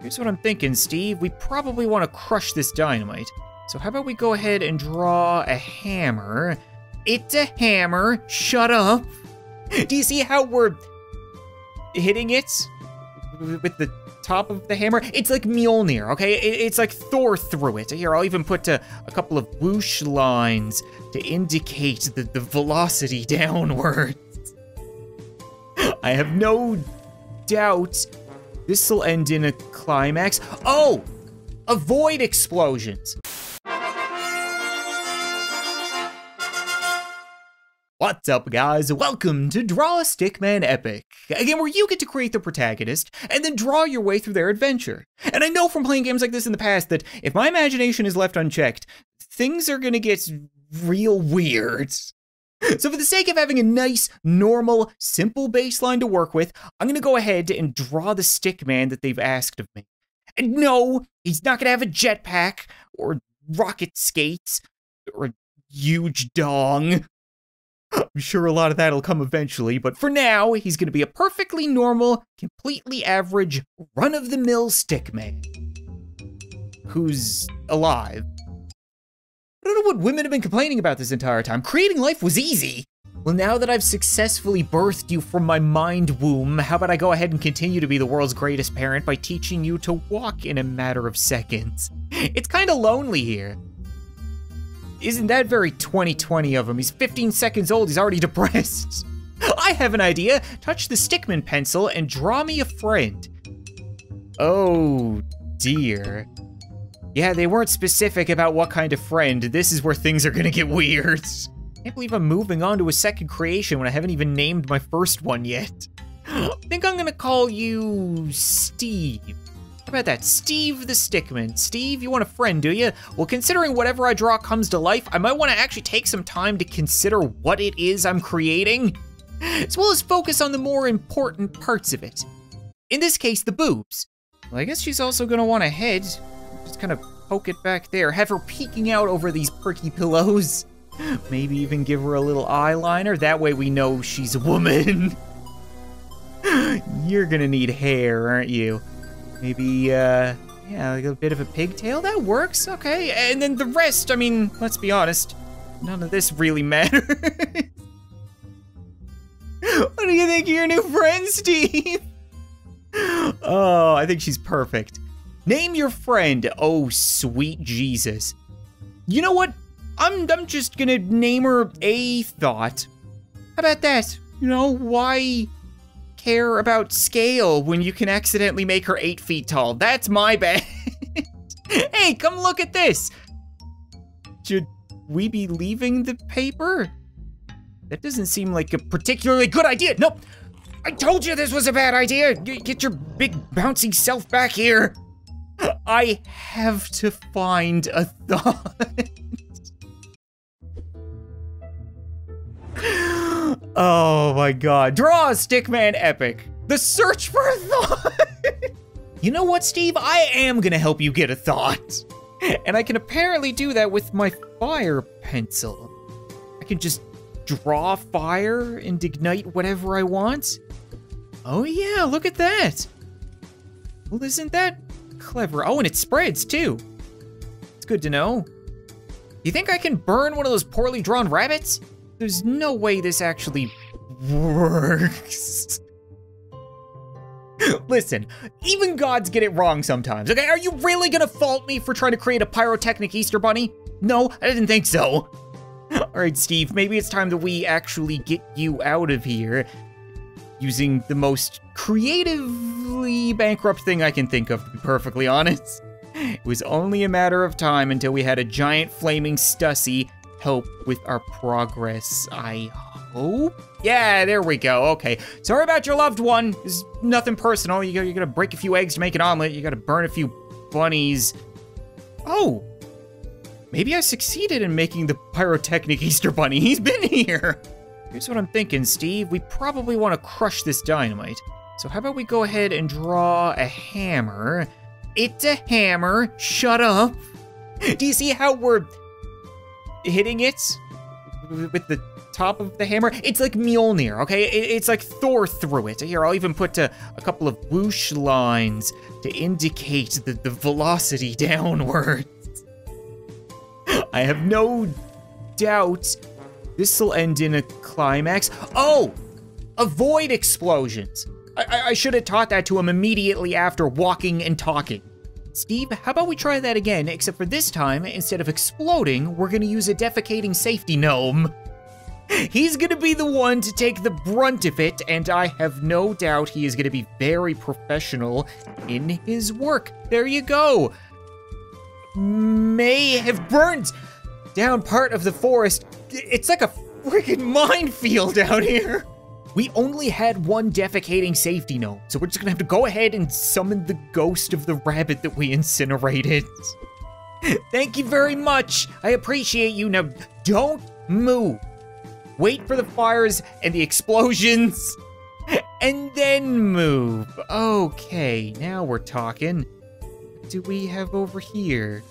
Here's what I'm thinking, Steve. We probably want to crush this dynamite. So how about we go ahead and draw a hammer? It's a hammer. Shut up. Do you see how we're hitting it with the top of the hammer? It's like Mjolnir, okay? It's like Thor threw it. Here, I'll even put a, a couple of whoosh lines to indicate the, the velocity downwards. I have no doubt this will end in a climax. Oh! Avoid explosions. What's up, guys? Welcome to Draw a Stickman Epic, again where you get to create the protagonist and then draw your way through their adventure. And I know from playing games like this in the past that if my imagination is left unchecked, things are gonna get real weird. So for the sake of having a nice, normal, simple baseline to work with, I'm gonna go ahead and draw the stickman that they've asked of me. And no, he's not gonna have a jetpack, or rocket skates, or a huge dong. I'm sure a lot of that'll come eventually, but for now, he's gonna be a perfectly normal, completely average, run-of-the-mill stickman. Who's alive. I don't know what women have been complaining about this entire time. Creating life was easy. Well, now that I've successfully birthed you from my mind womb, how about I go ahead and continue to be the world's greatest parent by teaching you to walk in a matter of seconds? It's kinda lonely here. Isn't that very 2020 of him? He's 15 seconds old, he's already depressed. I have an idea. Touch the Stickman pencil and draw me a friend. Oh, dear. Yeah, they weren't specific about what kind of friend. This is where things are gonna get weird. Can't believe I'm moving on to a second creation when I haven't even named my first one yet. I think I'm gonna call you Steve. How about that? Steve the Stickman. Steve, you want a friend, do you? Well, considering whatever I draw comes to life, I might want to actually take some time to consider what it is I'm creating, as well as focus on the more important parts of it. In this case, the boobs. Well, I guess she's also gonna want a head. Just kind of poke it back there, have her peeking out over these perky pillows. Maybe even give her a little eyeliner, that way we know she's a woman. You're gonna need hair, aren't you? Maybe, uh, yeah, like a bit of a pigtail, that works, okay. And then the rest, I mean, let's be honest, none of this really matters. what do you think of your new friend, Steve? Oh, I think she's perfect. Name your friend. Oh, sweet Jesus. You know what? I'm, I'm just gonna name her A Thot. How about that? You know, why care about scale when you can accidentally make her eight feet tall? That's my bad. hey, come look at this. Should we be leaving the paper? That doesn't seem like a particularly good idea. Nope. I told you this was a bad idea. Get your big bouncy self back here. I have to find a Thot. oh my god. Draw a Stickman Epic. The search for a Thot. you know what, Steve? I am gonna help you get a Thot. And I can apparently do that with my fire pencil. I can just draw fire and ignite whatever I want. Oh yeah, look at that. Well, isn't that clever? Oh, and it spreads too. It's good to know. You think I can burn one of those poorly drawn rabbits? There's no way this actually works. Listen, even gods get it wrong sometimes, okay? Are you really gonna fault me for trying to create a pyrotechnic Easter bunny? No, I didn't think so. All right, Steve, maybe it's time that we actually get you out of here using the most creatively bankrupt thing I can think of, to be perfectly honest. It was only a matter of time until we had a giant flaming Stussy help with our progress, I hope? Yeah, there we go, okay. Sorry about your loved one. It's nothing personal. You gotta, you gotta break a few eggs to make an omelet. You gotta burn a few bunnies. Oh, maybe I succeeded in making the pyrotechnic Easter Bunny. He's been here. Here's what I'm thinking, Steve. We probably want to crush this dynamite. So how about we go ahead and draw a hammer? It's a hammer. Shut up. Do you see how we're hitting it with the top of the hammer. It's like Mjolnir, okay? It's like Thor threw it. Here, I'll even put a, a couple of whoosh lines to indicate the, the velocity downwards. I have no doubt this will end in a climax. Oh, avoid explosions. I, I should have taught that to him immediately after walking and talking. Steve, how about we try that again, except for this time, instead of exploding, we're gonna use a defecating safety gnome. He's gonna be the one to take the brunt of it, and I have no doubt he is gonna be very professional in his work. There you go. May have burnt down part of the forest. It's like a freaking minefield out here. We only had one defecating safety note, so we're just gonna have to go ahead and summon the ghost of the rabbit that we incinerated. Thank you very much. I appreciate you. Now, don't move. Wait for the fires and the explosions, and then move. Okay, now we're talking. What do we have over here?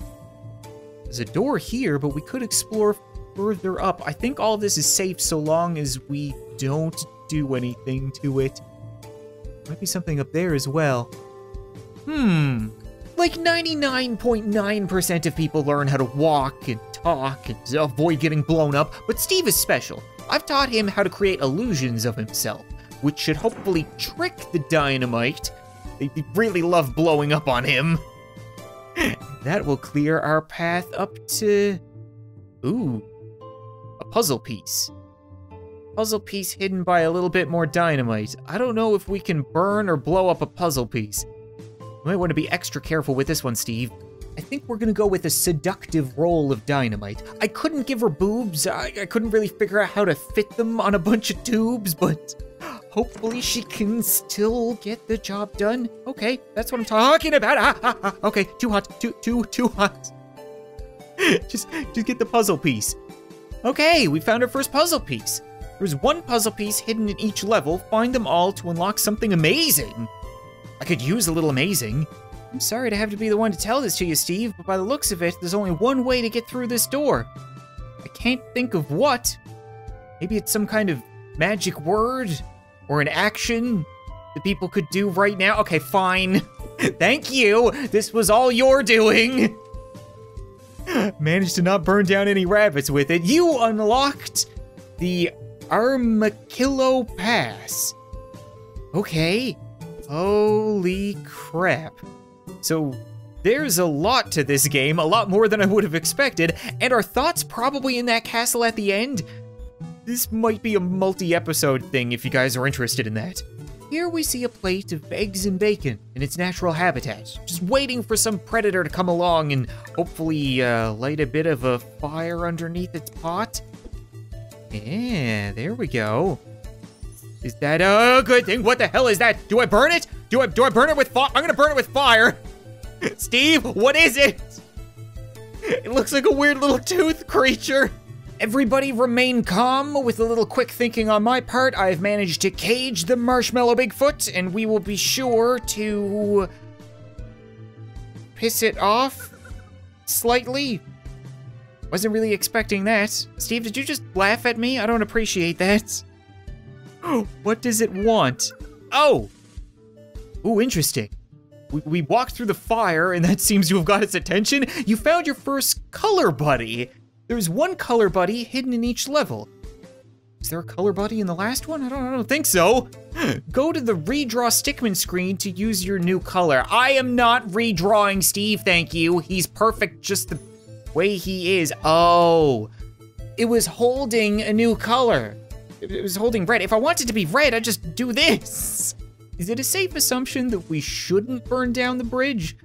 There's a door here, but we could explore further up. I think all this is safe so long as we don't do anything to it. Might be something up there as well. Hmm. Like 99.9% of people learn how to walk and talk and avoid getting blown up, but Steve is special. I've taught him how to create illusions of himself, which should hopefully trick the dynamite. They really love blowing up on him. that will clear our path up to... Ooh, puzzle piece puzzle piece hidden by a little bit more dynamite. I don't know if we can burn or blow up a puzzle piece. You might want to be extra careful with this one, Steve. I think we're gonna go with a seductive roll of dynamite. I couldn't give her boobs, I, I couldn't really figure out how to fit them on a bunch of tubes, but hopefully she can still get the job done. Okay, that's what I'm talking about. Ah, ah, ah. Okay, too hot, too, too, too hot. just, just get the puzzle piece. Okay, we found our first puzzle piece. There's one puzzle piece hidden in each level. Find them all to unlock something amazing. I could use a little amazing. I'm sorry to have to be the one to tell this to you, Steve, but by the looks of it, there's only one way to get through this door. I can't think of what. Maybe it's some kind of magic word or an action that people could do right now. Okay, fine. Thank you. This was all you're doing. Managed to not burn down any rabbits with it. You unlocked the Armakillo Pass. Okay. Holy crap. So there's a lot to this game, a lot more than I would have expected, and our thoughts probably in that castle at the end? This might be a multi-episode thing if you guys are interested in that. Here we see a plate of eggs and bacon in its natural habitat, just waiting for some predator to come along and hopefully uh, light a bit of a fire underneath its pot. Yeah, there we go. Is that a good thing? What the hell is that? Do I burn it? Do I do I burn it with fire? I'm gonna burn it with fire. Steve, what is it? It looks like a weird little tooth creature. Everybody remain calm. With a little quick thinking on my part, I've managed to cage the Marshmallow Bigfoot, and we will be sure to piss it off slightly. Wasn't really expecting that. Steve, did you just laugh at me? I don't appreciate that. what does it want? Oh! Ooh, interesting. We, we walked through the fire and that seems to have got its attention. You found your first color buddy. There's one color buddy hidden in each level. Is there a color buddy in the last one? I don't, I don't think so. Go to the redraw Stickman screen to use your new color. I am not redrawing Steve, thank you. He's perfect just the way he is. Oh, it was holding a new color. It was holding red. If I wanted to be red, I'd just do this. Is it a safe assumption that we shouldn't burn down the bridge?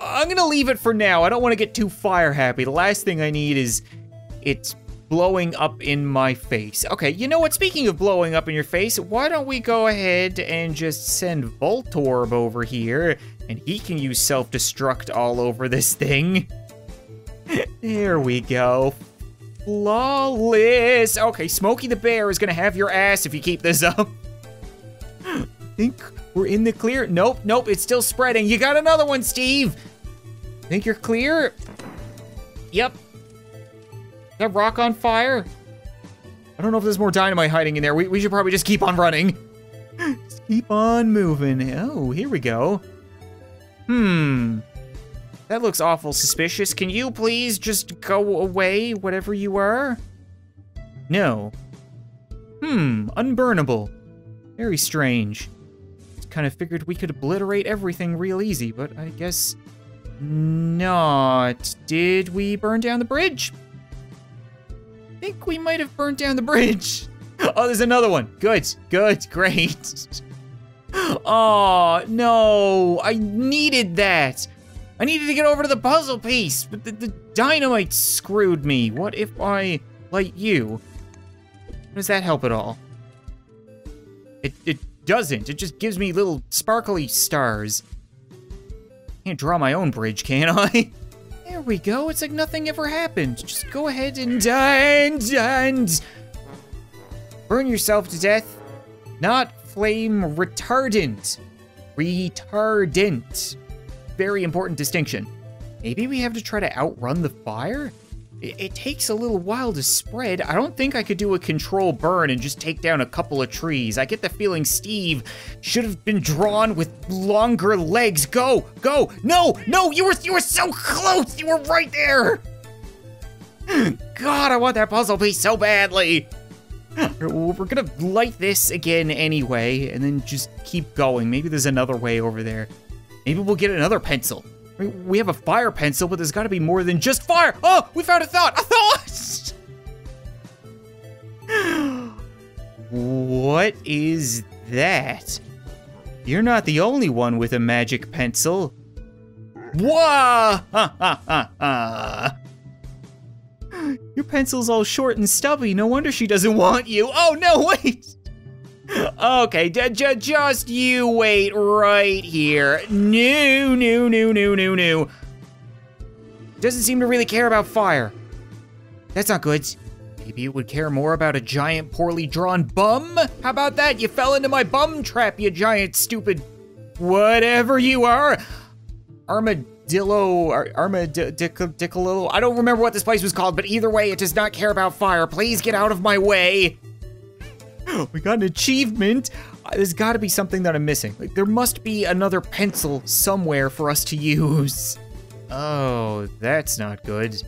I'm gonna leave it for now. I don't wanna get too fire happy. The last thing I need is it's blowing up in my face. Okay, you know what? Speaking of blowing up in your face, why don't we go ahead and just send Voltorb over here and he can use self-destruct all over this thing. there we go. Flawless. Okay, Smokey the Bear is gonna have your ass if you keep this up. I think we're in the clear. Nope, nope, it's still spreading. You got another one, Steve. Think you're clear? Yep. That rock on fire? I don't know if there's more dynamite hiding in there. We, we should probably just keep on running. just keep on moving. Oh, here we go. Hmm. That looks awful suspicious. Can you please just go away, whatever you are? No. Hmm, unburnable. Very strange. Kind of figured we could obliterate everything real easy, but I guess not. Did we burn down the bridge? I think we might have burned down the bridge. Oh, there's another one. Good, good, great. Oh, no, I needed that. I needed to get over to the puzzle piece, but the, the dynamite screwed me. What if I light you? Does that help at all? It, it doesn't. It just gives me little sparkly stars. Can't draw my own bridge, can I? There we go. It's like nothing ever happened. Just go ahead and and and burn yourself to death. Not flame retardant. Retardant. Very important distinction. Maybe we have to try to outrun the fire? It, it, takes a little while to spread. I don't think I could do a control burn and just take down a couple of trees. I get the feeling Steve should have been drawn with longer legs. Go, go. No, no, you were you were so close. You were right there. God, I want that puzzle piece so badly. We're gonna light this again anyway, and then just keep going. Maybe there's another way over there. Maybe we'll get another pencil. We have a fire pencil, but there's gotta be more than just fire. Oh, we found a Thot, a Thot! what is that? You're not the only one with a magic pencil. Whoa! Ha ha ha ha! Your pencil's all short and stubby. No wonder she doesn't want you. Oh, no, wait! Okay, just you wait right here. No, no, no, no, no, no. Doesn't seem to really care about fire. That's not good. Maybe it would care more about a giant, poorly drawn bum? How about that? You fell into my bum trap, you giant, stupid, whatever you are. Armadillo, ar armadillo, I don't remember what this place was called, but either way, it does not care about fire. Please get out of my way. We got an achievement. Uh, there's got to be something that I'm missing. Like, there must be another pencil somewhere for us to use. Oh, that's not good.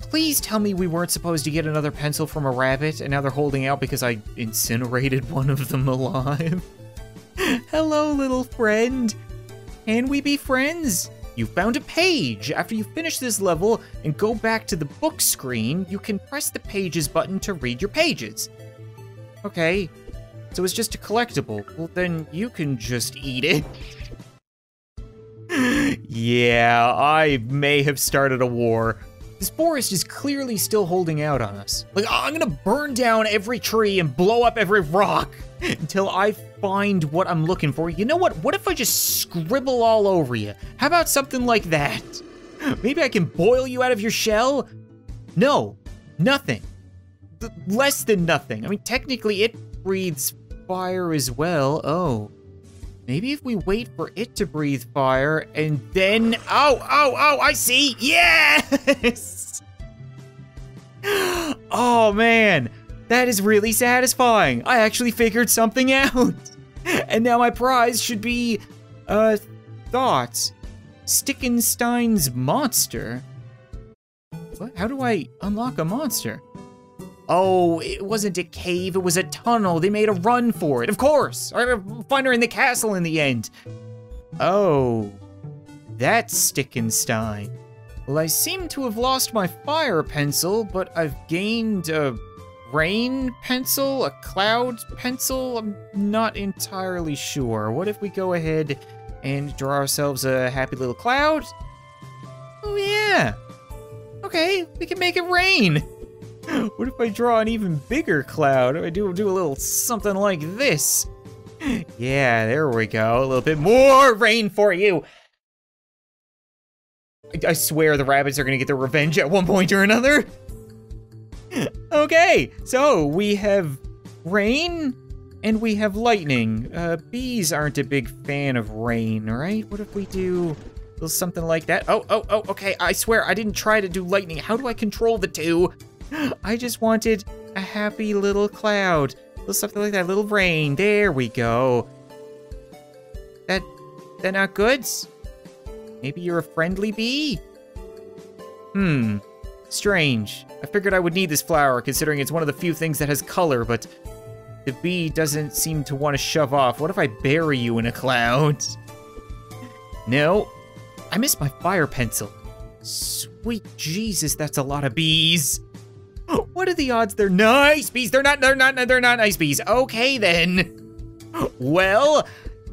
Please tell me we weren't supposed to get another pencil from a rabbit, and now they're holding out because I incinerated one of them alive. Hello, little friend. Can we be friends? You found a page! After you finish this level and go back to the book screen, you can press the pages button to read your pages. Okay, so it's just a collectible. Well, then you can just eat it. yeah, I may have started a war. This forest is clearly still holding out on us. Like, I'm gonna burn down every tree and blow up every rock until I find what I'm looking for. You know what? What if I just scribble all over you? How about something like that? Maybe I can boil you out of your shell? No, nothing less than nothing. I mean, technically it breathes fire as well. Oh, maybe if we wait for it to breathe fire and then, oh, oh, oh, I see. Yes. oh man, that is really satisfying. I actually figured something out. And now my prize should be, uh, thoughts. Stickenstein's monster. What? How do I unlock a monster? Oh, it wasn't a cave, it was a tunnel. They made a run for it. Of course. I find her in the castle in the end. Oh, that's Stickenstein. Well, I seem to have lost my fire pencil, but I've gained a rain pencil, a cloud pencil. I'm not entirely sure. What if we go ahead and draw ourselves a happy little cloud? Oh, yeah. Okay, we can make it rain. What if I draw an even bigger cloud? I do do a little something like this. Yeah, there we go. A little bit more rain for you. I, I swear the rabbits are gonna get their revenge at one point or another. okay, so we have rain and we have lightning. Uh, bees aren't a big fan of rain, right? What if we do something like that? Oh, oh, oh, okay. I swear I didn't try to do lightning. How do I control the two? I just wanted a happy little cloud. Little something like that, little rain. There we go. That, that not good? Maybe you're a friendly bee? Hmm, strange. I figured I would need this flower considering it's one of the few things that has color, but the bee doesn't seem to want to shove off. What if I bury you in a cloud? No. I missed my fire pencil. Sweet Jesus, that's a lot of bees. What are the odds they're nice bees? They're not, they're not, they're not nice bees. Okay then. Well,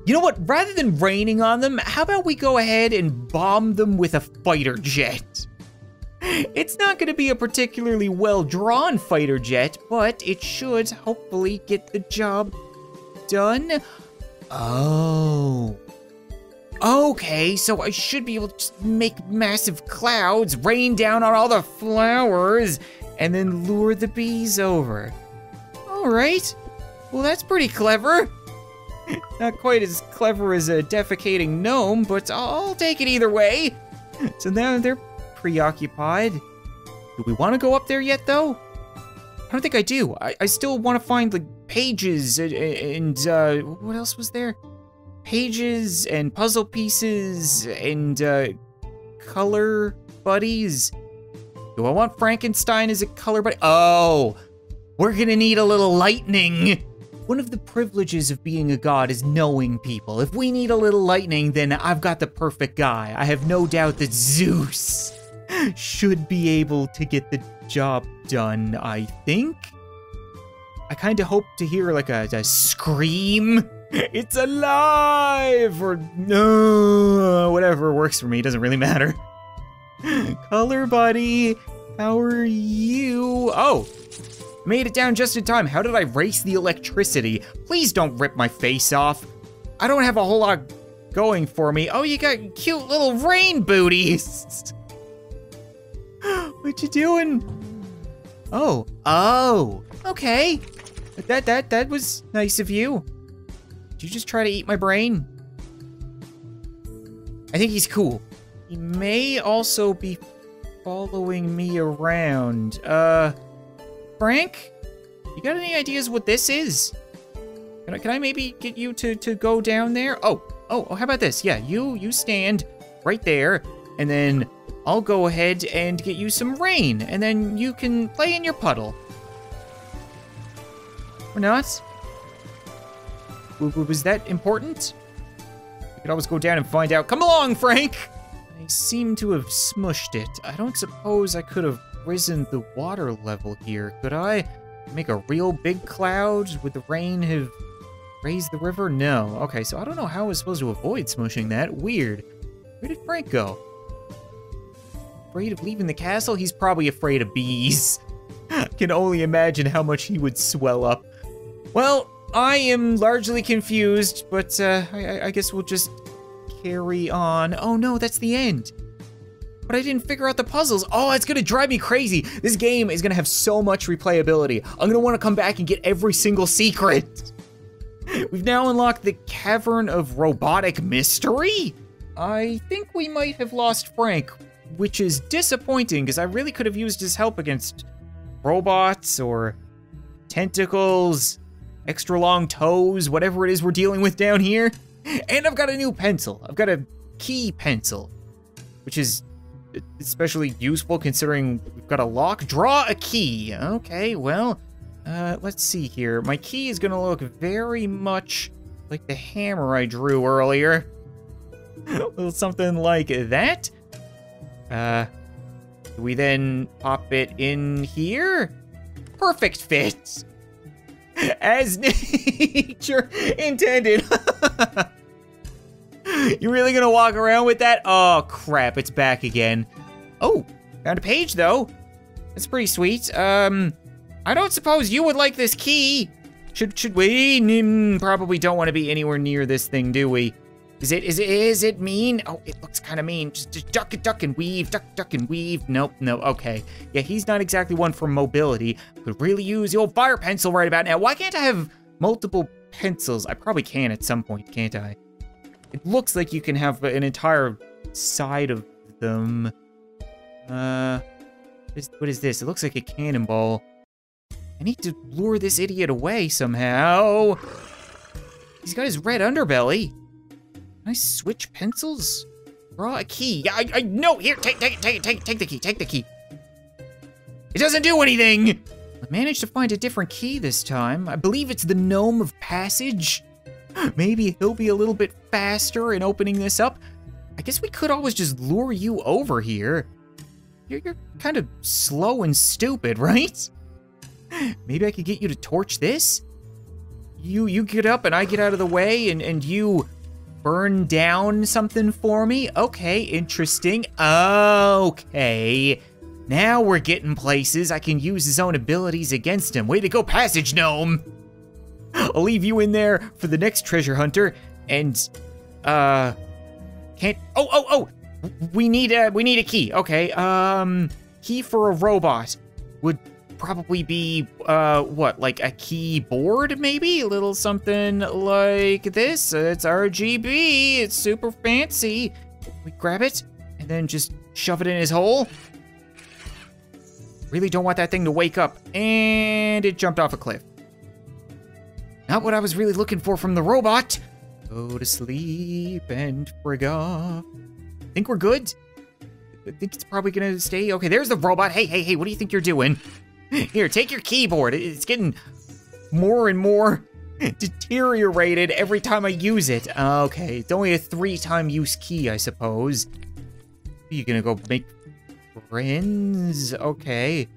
you know what? Rather than raining on them, how about we go ahead and bomb them with a fighter jet? It's not gonna be a particularly well-drawn fighter jet, but it should hopefully get the job done. Oh. Okay, so I should be able to make massive clouds rain down on all the flowers and then lure the bees over. All right. Well, that's pretty clever. Not quite as clever as a defecating gnome, but I'll take it either way. So now they're preoccupied. Do we want to go up there yet, though? I don't think I do. I, I still want to find the pages and, and uh, what else was there? Pages and puzzle pieces and uh, color buddies. Do I want Frankenstein as a color buddy? Oh, we're gonna need a little lightning. One of the privileges of being a god is knowing people. If we need a little lightning, then I've got the perfect guy. I have no doubt that Zeus should be able to get the job done, I think. I kind of hope to hear like a, a scream. It's alive! Or no, whatever works for me, doesn't really matter. Color buddy, how are you? Oh, made it down just in time. How did I race the electricity? Please don't rip my face off. I don't have a whole lot going for me. Oh, you got cute little rain booties. what you doing? Oh, oh, okay. That that that was nice of you. Did you just try to eat my brain? I think he's cool. He may also be following me around. Uh, Frank? You got any ideas what this is? Can I, can I maybe get you to, to go down there? Oh, oh, oh, how about this? Yeah, you, you stand right there, and then I'll go ahead and get you some rain, and then you can play in your puddle. Or not? Was that important? We could always go down and find out. Come along, Frank! I seem to have smushed it. I don't suppose I could have risen the water level here, could I? Make a real big cloud? Would the rain have raised the river? No. Okay, so I don't know how I was supposed to avoid smushing that. Weird. Where did Frank go? Afraid of leaving the castle? He's probably afraid of bees. Can only imagine how much he would swell up. Well, I am largely confused, but uh, I, I guess we'll just carry on. Oh no, that's the end. But I didn't figure out the puzzles. Oh, it's gonna drive me crazy. This game is gonna have so much replayability. I'm gonna wanna come back and get every single secret. We've now unlocked the Cavern of Robotic Mystery? I think we might have lost Frank, which is disappointing because I really could have used his help against robots or tentacles, extra long toes, whatever it is we're dealing with down here. And I've got a new pencil. I've got a key pencil, which is especially useful considering we've got a lock. Draw a key. Okay, well, uh, let's see here. My key is gonna look very much like the hammer I drew earlier. a little something like that. Uh, we then pop it in here? Perfect fit. As nature intended. you really gonna walk around with that? Oh crap, it's back again. Oh, found a page though. That's pretty sweet. Um, I don't suppose you would like this key. Should should we? Mm, probably don't want to be anywhere near this thing, do we? Is it is it is it mean? Oh, it looks kind of mean. Just, just duck it, duck and weave, duck, duck and weave. Nope, no. Okay, yeah, he's not exactly one for mobility. Could really use the old fire pencil right about now. Why can't I have multiple pencils? I probably can at some point, can't I? It looks like you can have an entire side of them. Uh, what is this? It looks like a cannonball. I need to lure this idiot away somehow. He's got his red underbelly. Can I switch pencils? Draw a key. I, I, no, here, take, take take take take the key, take the key. It doesn't do anything. I managed to find a different key this time. I believe it's the Gnome of Passage. Maybe he'll be a little bit faster in opening this up. I guess we could always just lure you over here. You're, you're kind of slow and stupid, right? Maybe I could get you to torch this? You you get up and I get out of the way and, and you burn down something for me? Okay, interesting. Okay. Now we're getting places. I can use his own abilities against him. Way to go, Passage Gnome! I'll leave you in there for the next treasure hunter, and, uh, can't, oh, oh, oh! We need a, we need a key. Okay, um, key for a robot would probably be, uh, what, like a keyboard, maybe? A little something like this. It's RGB, it's super fancy. We grab it, and then just shove it in his hole. Really don't want that thing to wake up. And it jumped off a cliff. Not what I was really looking for from the robot. Go to sleep and frig off. Think we're good? I think it's probably gonna stay. Okay, there's the robot. Hey, hey, hey, what do you think you're doing? Here, take your keyboard. It's getting more and more deteriorated every time I use it. Okay, it's only a three-time use key, I suppose. You gonna go make friends? Okay.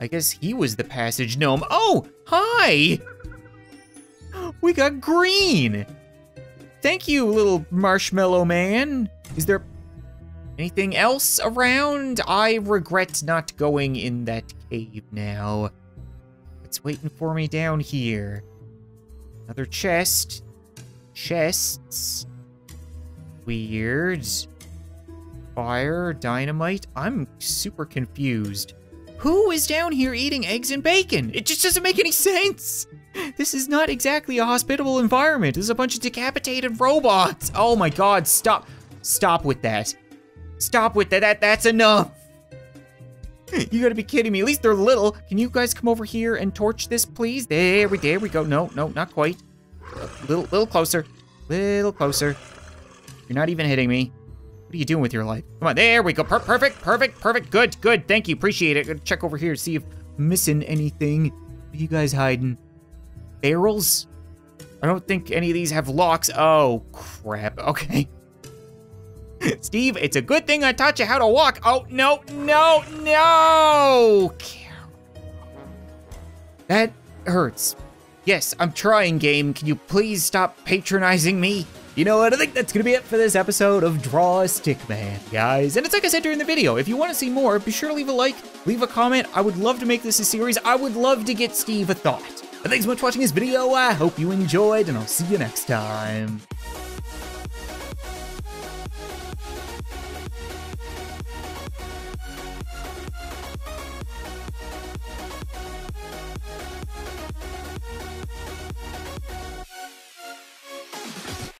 I guess he was the passage gnome. Oh, hi! We got green! Thank you, little marshmallow man. Is there anything else around? I regret not going in that cave now. What's waiting for me down here? Another chest. Chests. Weird. Fire, dynamite. I'm super confused. Who is down here eating eggs and bacon? It just doesn't make any sense. This is not exactly a hospitable environment. There's a bunch of decapitated robots. Oh my god, stop. Stop with that. Stop with that. that that's enough. You gotta be kidding me. At least they're little. Can you guys come over here and torch this, please? There we, there we go. No, no, not quite. A little, little closer. Little closer. You're not even hitting me. What are you doing with your life? Come on, there we go. Per perfect, perfect, perfect. Good, good. Thank you. Appreciate it. Gonna check over here, see if I'm missing anything. What are you guys hiding? Barrels? I don't think any of these have locks. Oh, crap. Okay. Steve, it's a good thing I taught you how to walk. Oh, no, no, no! That hurts. Yes, I'm trying, game. Can you please stop patronizing me? You know what, I think that's gonna be it for this episode of Draw a Stickman, guys. And it's like I said during the video, if you wanna see more, be sure to leave a like, leave a comment. I would love to make this a series. I would love to get Steve a Thot. But thanks so much for watching this video. I hope you enjoyed, and I'll see you next time.